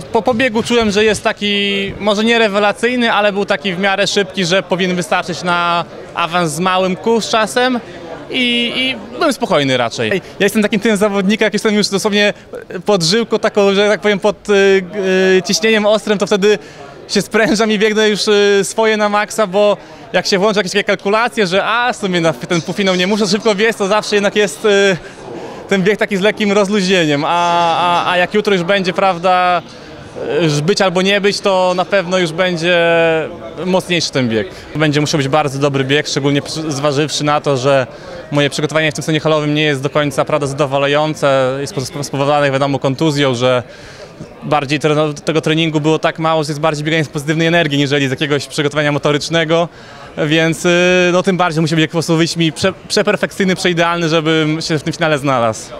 po pobiegu czułem, że jest taki, może nie rewelacyjny, ale był taki w miarę szybki, że powinien wystarczyć na awans z małym Q z czasem. I, I byłem spokojny raczej. Ja jestem takim tym zawodnikiem, jak jestem już dosłownie pod żyłką taką, że tak powiem pod y, y, ciśnieniem ostrym, to wtedy się sprężam i biegnę już y, swoje na maksa, bo jak się włączy jakieś takie kalkulacje, że a w sumie na ten półfinał nie muszę szybko biec, to zawsze jednak jest y, ten bieg taki z lekkim rozluźnieniem, a, a, a jak jutro już będzie, prawda, już być albo nie być, to na pewno już będzie mocniejszy ten bieg. Będzie musiał być bardzo dobry bieg, szczególnie zważywszy na to, że moje przygotowanie w tym sezonie halowym nie jest do końca prawda, zadowalające. Jest spo- spowodowane wiadomo kontuzją, że bardziej tre- tego treningu było tak mało, że jest bardziej bieganie z pozytywnej energii, niżeli z jakiegoś przygotowania motorycznego. Więc y, no, tym bardziej musi być jak po prostu wyjść mi prze, przeperfekcyjny, przeidealny, żebym się w tym finale znalazł.